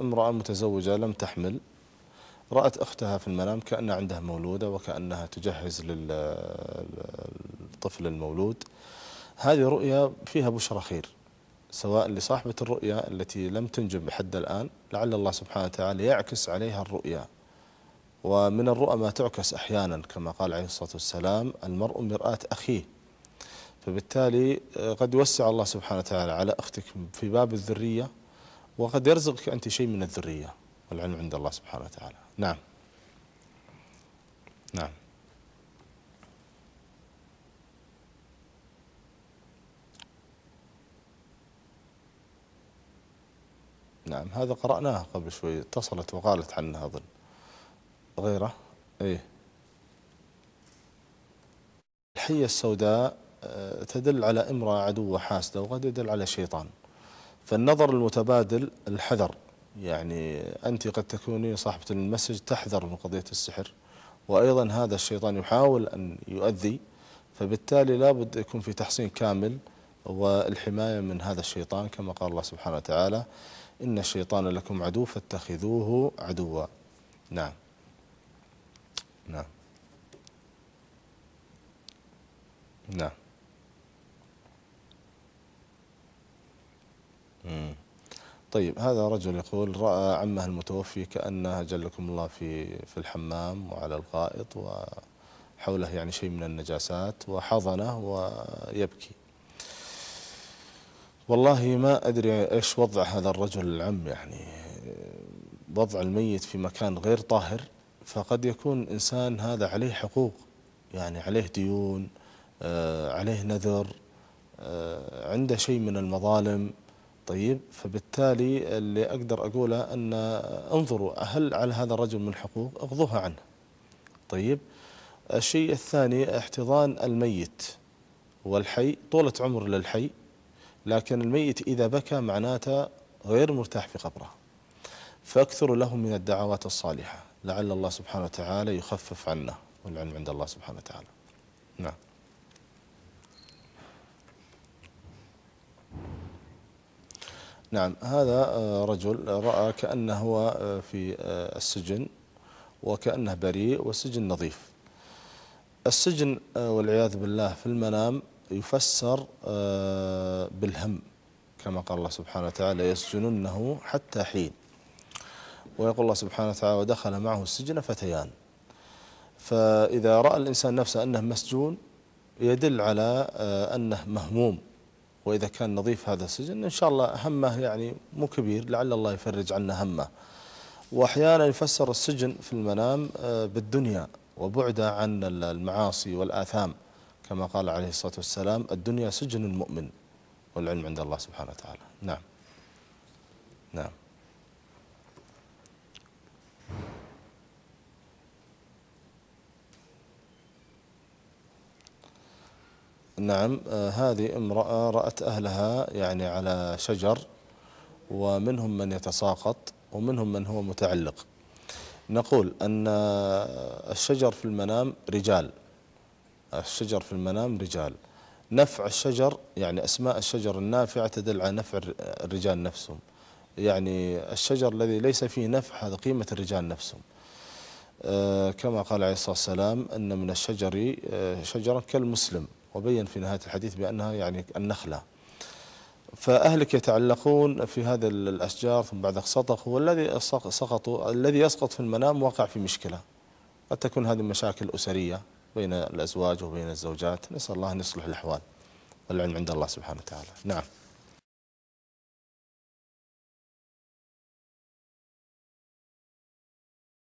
امرأة متزوجة لم تحمل رأت أختها في المنام كأن عندها مولودة وكأنها تجهز للطفل المولود. هذه رؤيا فيها بشرى خير سواء لصاحبة الرؤيا التي لم تنجب حد الآن لعل الله سبحانه وتعالى يعكس عليها الرؤيا. ومن الرؤى ما تعكس أحيانا كما قال عليه الصلاة والسلام المرء مرآة أخيه. فبالتالي قد يوسع الله سبحانه وتعالى على أختك في باب الذرية وقد يرزقك أنت شيء من الذرية والعلم عند الله سبحانه وتعالى. نعم. نعم. نعم هذا قرأناه قبل شوي اتصلت وقالت عنها أظن غيره. إيه. الحية السوداء آه، تدل على امرأة عدوة حاسدة وقد يدل على شيطان. فالنظر المتبادل الحذر. يعني أنت قد تكوني صاحبة المسج تحذر من قضية السحر وأيضا هذا الشيطان يحاول أن يؤذي فبالتالي لابد يكون في تحصين كامل والحماية من هذا الشيطان. كما قال الله سبحانه وتعالى إن الشيطان لكم عدو فاتخذوه عدوا. نعم. نعم. نعم. طيب هذا رجل يقول رأى عمه المتوفي كأنه جلكم الله في في الحمام وعلى الغائط وحوله يعني شيء من النجاسات وحضنه ويبكي. والله ما أدري إيش وضع هذا الرجل العم يعني. وضع الميت في مكان غير طاهر فقد يكون إنسان هذا عليه حقوق يعني عليه ديون آه، عليه نذر آه، عنده شيء من المظالم. طيب فبالتالي اللي أقدر أقوله أن انظروا هل على هذا الرجل من حقوق؟ اغضوها عنه. طيب الشيء الثاني احتضان الميت والحي طولة عمر للحي لكن الميت إذا بكى معناته غير مرتاح في قبره. فاكثروا له من الدعوات الصالحة لعل الله سبحانه وتعالى يخفف عنه والعلم عند الله سبحانه وتعالى. نعم. نعم هذا آه، رجل رأى كأنه هو آه، في آه، السجن وكأنه بريء والسجن نظيف. السجن والعياذ بالله في المنام يفسر بالهم كما قال الله سبحانه وتعالى يسجننه حتى حين. ويقول الله سبحانه وتعالى ودخل معه السجن فتيان. فإذا رأى الإنسان نفسه أنه مسجون يدل على أنه مهموم. وإذا كان نظيف هذا السجن إن شاء الله همه يعني مو كبير لعل الله يفرج عنا همه. وأحيانا يفسر السجن في المنام آه، بالدنيا وبعده عن المعاصي والآثام. كما قال عليه الصلاة والسلام الدنيا سجن المؤمن والعلم عند الله سبحانه وتعالى. نعم. نعم. نعم آه، هذه امرأة رأت أهلها يعني على شجر ومنهم من يتساقط ومنهم من هو متعلق. نقول أن الشجر في المنام رجال. الشجر في المنام رجال. نفع الشجر يعني أسماء الشجر النافعة تدل على نفع الرجال نفسهم. يعني الشجر الذي ليس فيه نفع هذا قيمة الرجال نفسهم. آه، كما قال عليه الصلاة والسلام أن من الشجر آه، شجرا كالمسلم. وبين في نهاية الحديث بأنها يعني النخلة. فأهلك يتعلقون في هذا الأشجار ثم بعد سقطوا والذي سقطوا الذي يسقط في المنام وقع في مشكلة. قد تكون هذه مشاكل أسرية بين الأزواج وبين الزوجات. نسأل الله أن يصلح الأحوال. والعلم عند الله سبحانه وتعالى. نعم.